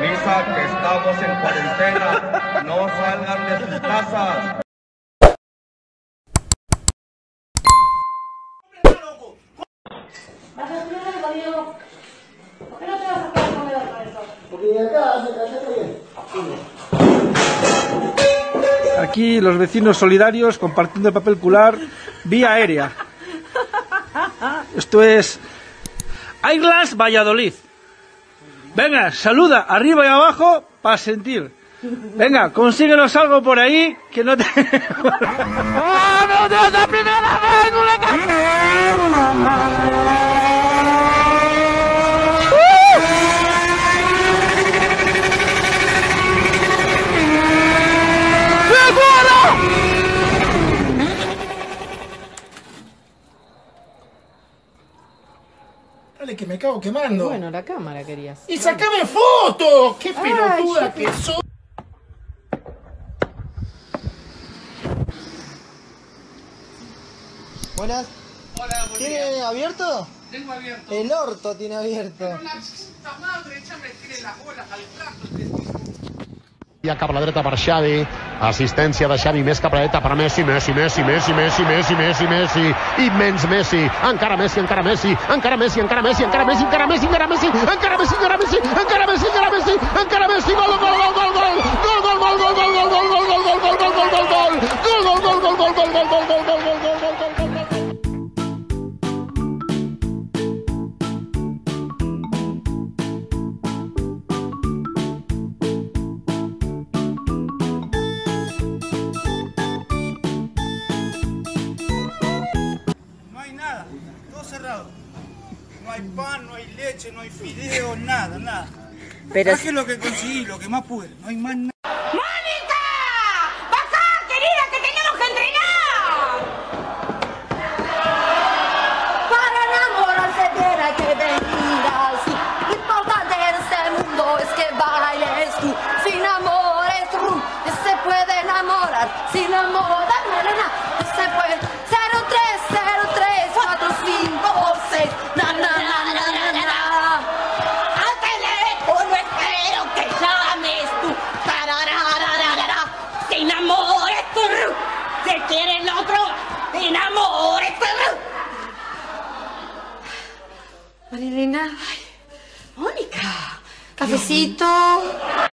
Misa que estamos en cuarentena, no salgan de sus casas. Vas a. Porque bien. Aquí los vecinos solidarios compartiendo el papel cular vía aérea. Esto es Aiglas Valladolid. Venga, saluda arriba y abajo para sentir. Venga, consíguenos algo por ahí que no te. ¡Ah, no, Dios, la Dale que me cago quemando. Bueno, la cámara querías. ¡Y sacame fotos! ¡Qué pelotuda que sos! Buenas. Hola, buen día. ¿Tiene abierto? Tengo abierto. El orto tiene abierto. Pero la puta madre, ya me tiene las bolas al plato. Ja cap a la dreta per Xavi, assistència de Xavi més cap a la dreta per Messi, Messi, Messi, Messi, Messi, Messi, Messi, Messi, immens Messi, encara Messi, encara Messi, encara Messi, encara Messi, encara Messi, encara Messi, encara Messi, encara Messi, encara Messi, encara Messi, encara Messi, encara Messi, gol, gol, gol, gol, gol, todo cerrado. No hay pan, no hay leche, no hay fideo, nada, nada. Pero Traje lo que conseguí, lo que más pude, no hay más nada. ¡Mónica! ¡Bajá, querida, que tenemos que Ay, Mónica. Cafecito.